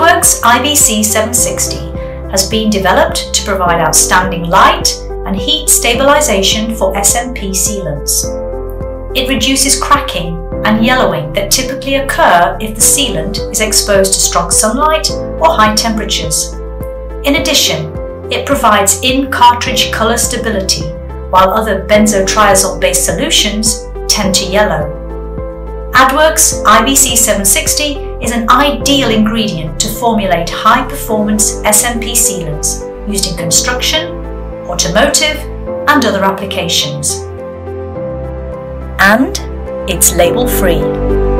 AddWorks IBC 760 has been developed to provide outstanding light and heat stabilization for SMP sealants. It reduces cracking and yellowing that typically occur if the sealant is exposed to strong sunlight or high temperatures. In addition, it provides in-cartridge colour stability, while other benzotriazole-based solutions tend to yellow. AddWorks IBC 760 is an ideal ingredient to formulate high-performance SMP sealants used in construction, automotive and other applications. And it's label free.